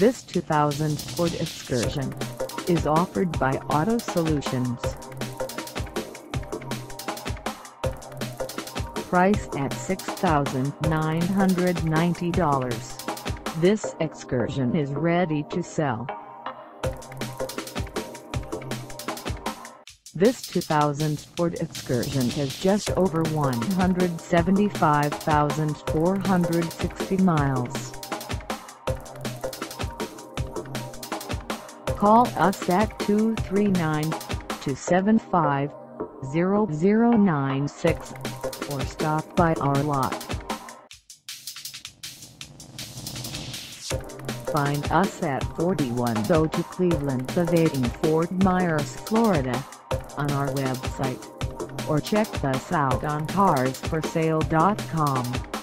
This 2000 Ford Excursion is offered by Auto Solutions. Priced at $6,990. This Excursion is ready to sell. This 2000 Ford Excursion has just over 175,460 miles. Call us at 239-275-0096 or stop by our lot. Find us at 4102 Cleveland Evading Fort Myers, Florida on our website or check us out on carsforsale.com.